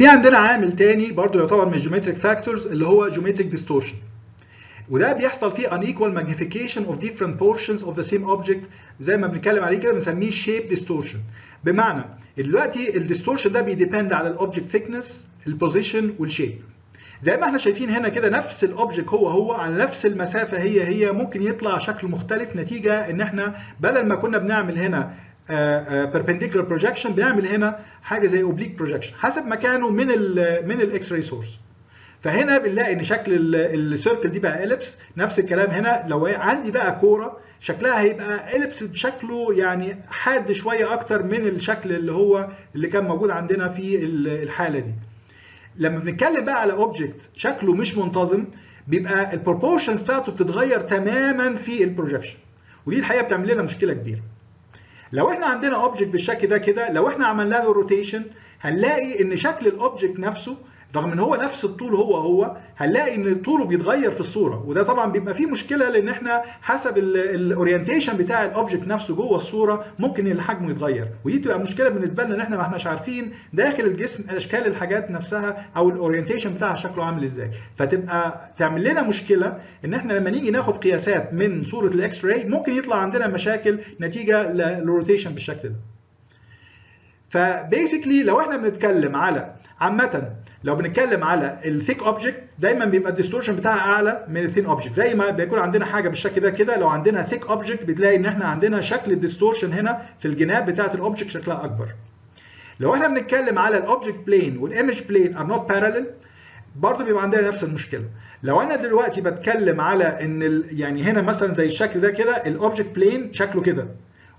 في عندنا عامل تاني برضو يعتبر من ال geometric factors اللي هو geometric distortion وده بيحصل فيه unequal magnification of different portions of the same object. زي ما بنتكلم عليه كده بنسميه shape distortion. بمعنى دلوقتي ال distortion ده بي depend على ال object thickness ال position وال shape زي ما إحنا شايفين هنا كده نفس ال object هو هو على نفس المسافة هي هي ممكن يطلع شكل مختلف نتيجة ان إحنا بدل ما كنا بنعمل هنا perpendicular projection بنعمل هنا حاجة زي oblique projection حسب مكانه من ال من ال X-ray source فهنا بنلاقي إن شكل ال circle دي بقى ellipse نفس الكلام هنا لو عندي بقى كورة شكلها هيبقى ellipse بشكله يعني حاد شوية أكتر من الشكل اللي هو اللي كان موجود عندنا في الحالة دي. لما بنتكلم بقى على object شكله مش منتظم بيبقى ال proportions بتاعته بتتغير تماما في ال projection ودي الحقيقة بتعمل لنا مشكلة كبيرة. لو إحنا عندنا object بالشكل ده كده لو إحنا عملنا له rotation هنلاقي إن شكل ال object نفسه رغم إن هو نفس الطول هو هو هنلاقي إن طوله بيتغير في الصورة. وده طبعا بيبقى فيه مشكلة لأن إحنا حسب ال orientation بتاع ال object نفسه جوه الصورة ممكن حجمه يتغير. ودي تبقى مشكلة بالنسبة لنا إن إحنا ما إحناش عارفين داخل الجسم أشكال الحاجات نفسها أو ال orientation بتاعها شكله عامل إزاي. فتبقى تعمل لنا مشكلة إن إحنا لما نيجي ناخد قياسات من صورة ال X-ray ممكن يطلع عندنا مشاكل نتيجة لل rotation بالشكل ده. ف basically لو إحنا بنتكلم على عامة لو بنتكلم على ال thick object دايما بيبقى ال distortion بتاعها أعلى من ال thin object زي ما بيكون عندنا حاجة بالشكل ده كده لو عندنا thick object بتلاقي إن إحنا عندنا شكل ال distortion هنا في الجناب بتاعة ال object شكلها أكبر. لو إحنا بنتكلم على ال object plane وال image plane are not parallel برضه بيبقى عندنا نفس المشكلة. لو أنا دلوقتي بتكلم على إن. يعني هنا مثلا زي الشكل ده كده ال object plane شكله كده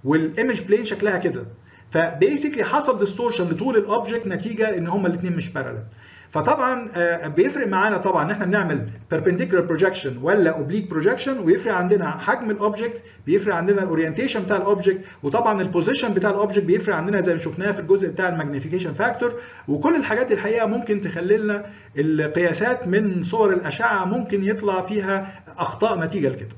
وال image plane شكلها كده. ف basically حصل distortion لطول ال object نتيجة إن هما الاثنين مش parallel فطبعا بيفرق معانا طبعا إن إحنا بنعمل perpendicular projection ولا oblique projection ويفرق عندنا حجم ال object بيفرق عندنا ال orientation بتاع ال object وطبعا ال position بتاع ال object بيفرق عندنا زي ما شفناها في الجزء بتاع ال magnification factor وكل الحاجات دي الحقيقة ممكن تخلي لنا القياسات من صور الأشعة ممكن يطلع فيها أخطاء نتيجة لكده.